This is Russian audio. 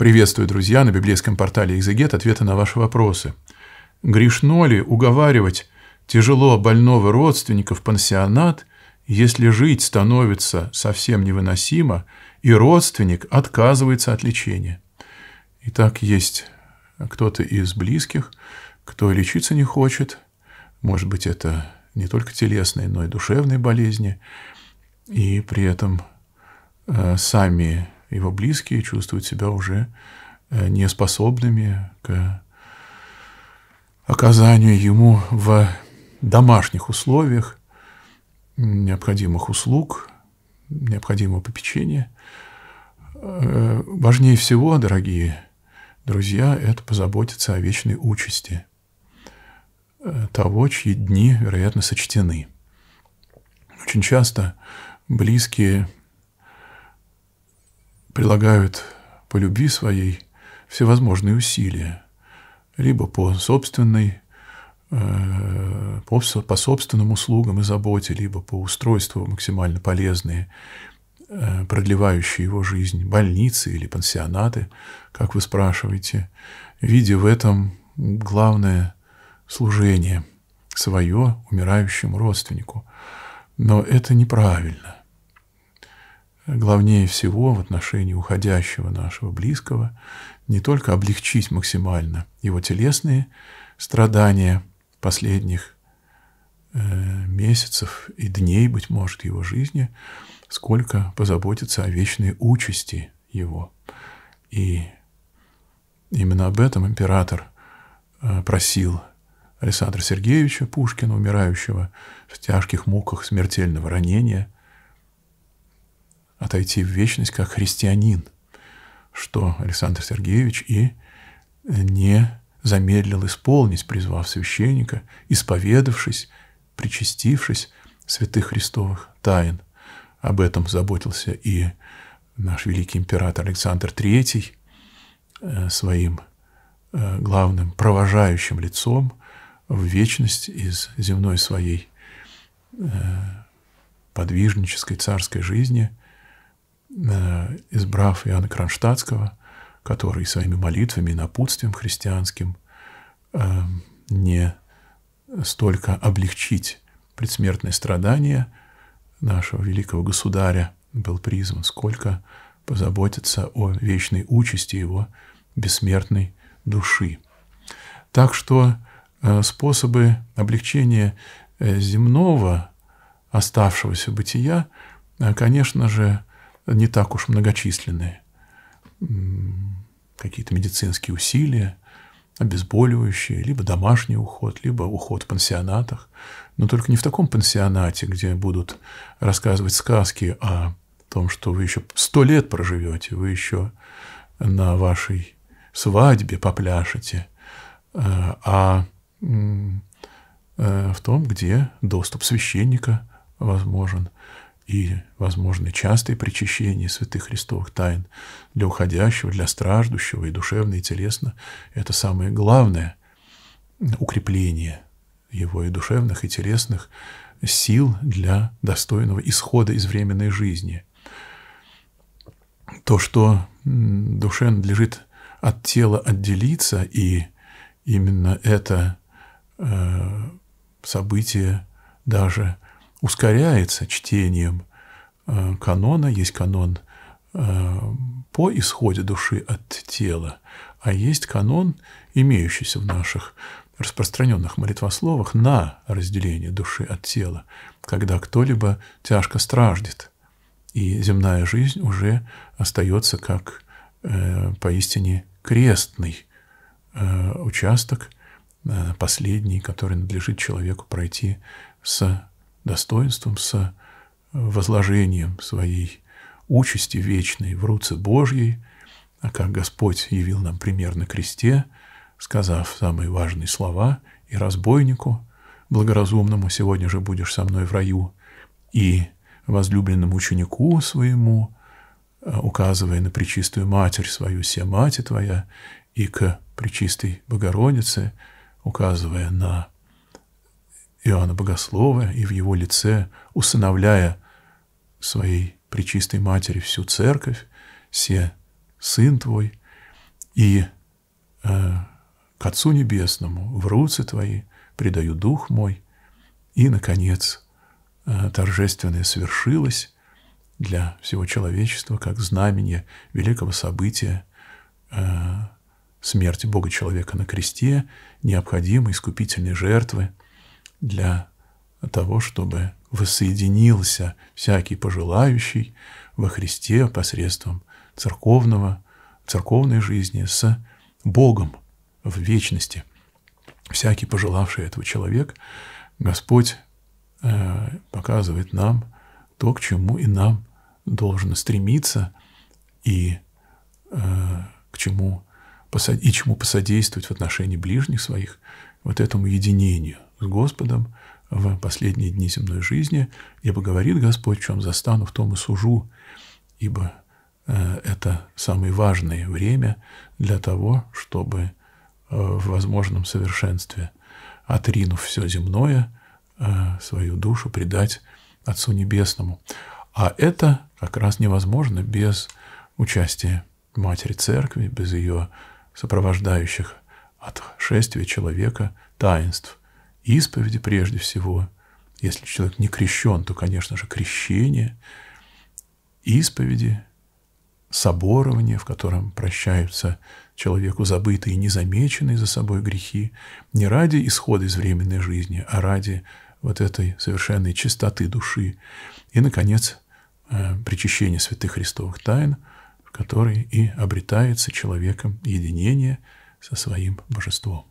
Приветствую, друзья, на библейском портале «Экзегет» ответы на ваши вопросы. Грешно ли уговаривать тяжело больного родственника в пансионат, если жить становится совсем невыносимо, и родственник отказывается от лечения? Итак, есть кто-то из близких, кто лечиться не хочет, может быть, это не только телесные, но и душевные болезни, и при этом э, сами его близкие чувствуют себя уже э, неспособными к оказанию ему в домашних условиях необходимых услуг, необходимого попечения. Э, важнее всего, дорогие друзья, это позаботиться о вечной участи э, того, чьи дни, вероятно, сочтены. Очень часто близкие прилагают по любви своей всевозможные усилия, либо по собственной э, по, собственным услугам и заботе, либо по устройству максимально полезные, э, продлевающие его жизнь, больницы или пансионаты, как вы спрашиваете, видя в этом главное служение свое умирающему родственнику. Но это неправильно главнее всего в отношении уходящего нашего близкого не только облегчить максимально его телесные страдания последних э, месяцев и дней, быть может, его жизни, сколько позаботиться о вечной участи его. И именно об этом император э, просил Александра Сергеевича Пушкина, умирающего в тяжких муках смертельного ранения – отойти в вечность как христианин, что Александр Сергеевич и не замедлил исполнить, призвав священника, исповедавшись, причастившись святых христовых тайн. Об этом заботился и наш великий император Александр III э, своим э, главным провожающим лицом в вечность из земной своей э, подвижнической царской жизни избрав Иоанна Кронштадтского, который своими молитвами и напутствием христианским э, не столько облегчить предсмертные страдания нашего великого государя был призван, сколько позаботиться о вечной участи его бессмертной души. Так что э, способы облегчения земного оставшегося бытия, конечно же, не так уж многочисленные. Какие-то медицинские усилия, обезболивающие, либо домашний уход, либо уход в пансионатах. Но только не в таком пансионате, где будут рассказывать сказки о том, что вы еще сто лет проживете, вы еще на вашей свадьбе попляшете, э, а э, в том, где доступ священника возможен – и возможны частые причащения святых христовых тайн для уходящего, для страждущего и душевно, и телесно. Это самое главное укрепление его и душевных, и телесных сил для достойного исхода из временной жизни. То, что душе надлежит от тела отделиться, и именно это э, событие даже ускоряется чтением э, канона. Есть канон э, по исходе души от тела, а есть канон, имеющийся в наших распространенных молитвословах на разделение души от тела, когда кто-либо тяжко страждет, и земная жизнь уже остается как э, поистине крестный э, участок, э, последний, который надлежит человеку пройти с достоинством, с возложением своей участи вечной в руце Божьей, а как Господь явил нам пример на кресте, сказав самые важные слова и разбойнику, благоразумному «сегодня же будешь со мной в раю», и возлюбленному ученику своему, указывая на Пречистую Матерь свою, «Се Мать Твоя», и к Пречистой Богородице, указывая на Иоанна Богослова и в его лице, усыновляя своей Пречистой Матери всю церковь, все Сын Твой, И э, к Отцу Небесному в руцы Твои предаю Дух мой. И, наконец, э, торжественное свершилось для всего человечества как знамение великого события э, смерти Бога-человека на кресте, необходимой искупительной жертвы для того, чтобы воссоединился всякий пожелающий во Христе посредством церковного, церковной жизни с Богом в вечности. Всякий пожелавший этого человек, Господь э, показывает нам то, к чему и нам должно стремиться, и э, к чему и чему посодействовать в отношении ближних своих, вот этому единению с Господом в последние дни земной жизни, ибо говорит Господь, в чем застану, в том и сужу, ибо э, это самое важное время для того, чтобы э, в возможном совершенстве, отринув все земное, э, свою душу предать Отцу Небесному. А это как раз невозможно без участия Матери Церкви, без ее сопровождающих отшествие человека таинств, исповеди прежде всего. Если человек не крещен, то, конечно же, крещение, исповеди, соборование, в котором прощаются человеку забытые и незамеченные за собой грехи, не ради исхода из временной жизни, а ради вот этой совершенной чистоты души. И, наконец, э, причащение святых христовых тайн – в которой и обретается человеком единение со своим божеством.